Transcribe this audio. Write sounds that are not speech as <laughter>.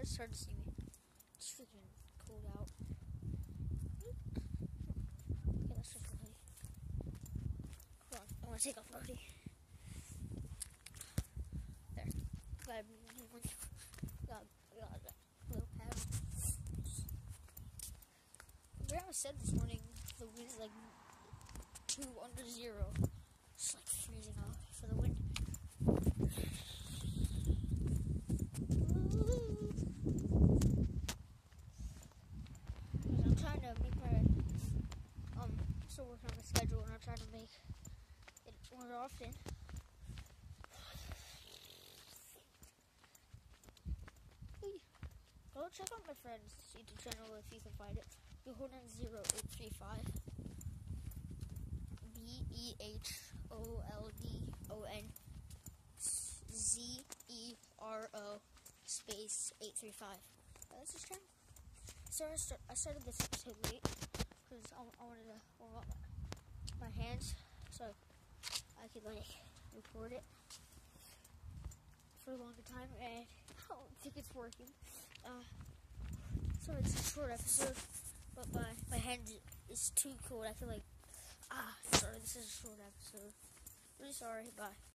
it's hard to see me. It's freaking cold out. Okay. Hold on, I want to take my hoodie. There. We got, a little pad. Grandma said this morning the wind's like two under zero. It's like freezing out for the wind. I'm trying to make my um still I'm trying to make it more often. Go check out my friend's YouTube channel if you can find it. Beholden 0835 B E H O L D O N Z E R O space 835. That's his channel. So I, start, I started this episode late because I, I, wanted to warm up my, my hands so I could like record it for a longer time and <laughs> I don't think it's working. Uh, so it's a short episode, but my, my hand is too cold. I feel like, ah, sorry, this is a short episode. Really sorry, bye.